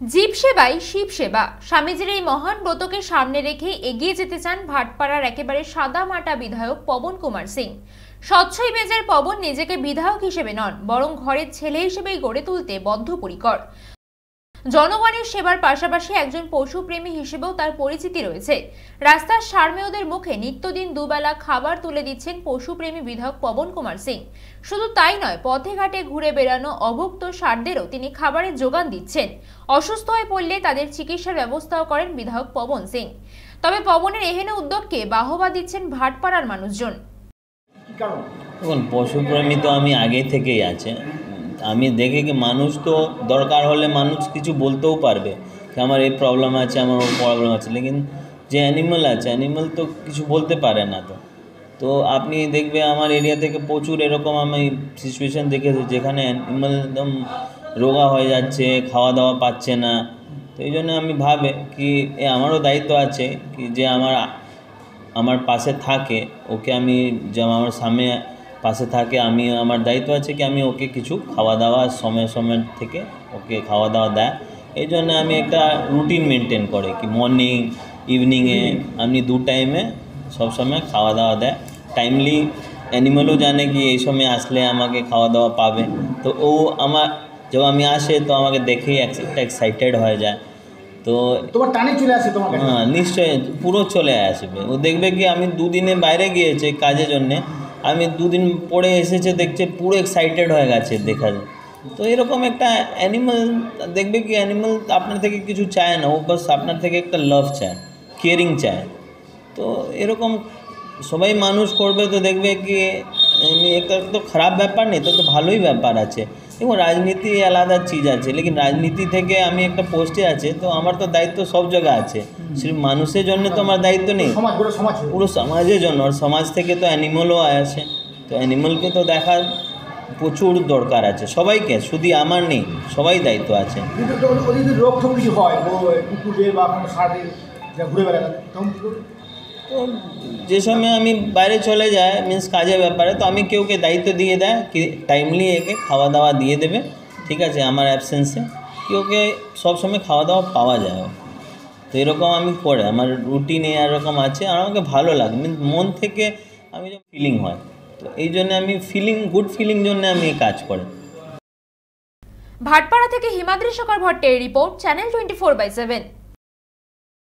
জীব সেবাই শিব সেবা। স্বামীজির এই মহান ব্রতকে সামনে রেখে এগিয়ে যেতে চান ভাটপাড়ার একেবারে সাদা মাটা বিধায়ক পবন কুমার সিং। স্বচ্ছই মেজের পবন নিজেকে বিধায়ক হিসেবে নন, বরং ঘরের ছেলে হিসেবেই গড়ে তুলতে বদ্ধপরিকর। জনগণের সেবার পাশাপাশি একজন পশুপ্রেমী হিসেবেও তার পরিচিতি রয়েছে। রাস্তার সারমেয়দের মুখে নিত্যদিন দুবেলা খাবার তুলে দিচ্ছেন পশুপ্রেমী বিধায়ক পবন কুমার সিং। শুধু তাই নয় পথে ঘাটে ঘুরে বেড়ানো অভুক্ত সারদেরও তিনি খাবারের যোগান দিচ্ছেন। অসুস্থ হয়ে পড়লে তাদের চিকিৎসার ব্যবস্থাও করেন বিধায়ক পবন সিং। তবে পবনের এহেন উদ্যোগকে বাহবা দিচ্ছেন ভাটপাড়ার মানুষজন। দেখুন পশুপ্রেমী তো আমি আগে থেকেই আছে। আমি দেখে কি মানুষ তো দরকার হলে মানুষ কিছু বলতেও পারবে যে আমার এই প্রবলেম আছে, আমার ওই প্রবলেম আছে। লেকিন যে অ্যানিমাল আছে অ্যানিমাল তো কিছু বলতে পারে না তো। তো আপনি দেখবে আমার এরিয়া থেকে প্রচুর এরকম আমি সিচুয়েশান দেখেছি যেখানে অ্যানিমাল একদম রোগা হয়ে যাচ্ছে খাওয়া দাওয়া পাচ্ছে না। তো এই জন্য আমি ভাবে কি এ আমারও দায়িত্ব আছে কি যে আমার আমার পাশে থাকে, ওকে আমি যেমন আমার সামনে পাশে থাকে আমি আমার দায়িত্ব আছে কি আমি ওকে কিছু খাওয়া দাওয়া সময় সময় থেকে ওকে খাওয়া দাওয়া দেয়। এই জন্য আমি একটা রুটিন মেনটেন করে কি মর্নিং ইভিনিংয়ে আমি দু টাইমে সবসময় খাওয়া দাওয়া দেয়। টাইমলি অ্যানিমেলও জানে কি এই সময় আসলে আমাকে খাওয়া দাওয়া পাবে। তো ও আমার যখন আমি আসে তো আমাকে দেখেই একটা এক্সাইটেড হয়ে যায়। তো তোমার টানে চলে আসে তোমার কাছে? হ্যাঁ নিশ্চয়ই পুরো চলে আসবে। ও দেখবে কি আমি দুদিনে বাইরে গিয়েছে কাজের জন্যে। আমি দুদিন পরে এসেছে, দেখছে পুরো এক্সাইটেড হয়ে গেছে দেখা যায় তো এরকম একটা অ্যানিমাল দেখবে কি অ্যানিমাল আপনার থেকে কিছু চায় না, ও বাস আপনার থেকে একটা লাভ চায় কেয়ারিং চায়। তো এরকম সবাই মানুষ করবে তো দেখবে কি এমনি একটা তো খারাপ ব্যাপার নেই তো তো ভালোই ব্যাপার আছে। দেখুন রাজনীতি আলাদা চিজ আছে লেকিন রাজনীতি থেকে আমি একটা পোস্টে আছে তো আমার তো দায়িত্ব সব জায়গায় আছে। শুধু মানুষের জন্য তো আমার দায়িত্ব নেই। পুরো সমাজের জন্য আর সমাজ থেকে তো অ্যানিমালও আসে। তো অ্যানিমালকে তো দেখার প্রচুর দরকার আছে সবাইকে শুধু আমার নেই সবাই দায়িত্ব আছে। রোগ কিছু হয় কুকুরের বা ঘুরে বেড়ায়? তো যে সময় আমি বাইরে চলে যাই মিন্স কাজের ব্যাপারে, তো আমি কেউকে দায়িত্ব দিয়ে দেয়, কি টাইমলি একে খাওয়া দাওয়া দিয়ে দেবে, ঠিক আছে, আমার অ্যাবসেন্সে কি ওকে সবসময় খাওয়া দাওয়া পাওয়া যায়। তো এরকম আমি করে, আমার রুটিনে এরকম আছে, আর আমাকে ভালো লাগে মিন্স মন থেকে আমি যে ফিলিং হয়, তো এই জন্য আমি ফিলিং গুড ফিলিং জন্য আমি কাজ করি। ভাটপাড়া থেকে Himadri Shekhar ভট্টের report channel twenty four by seven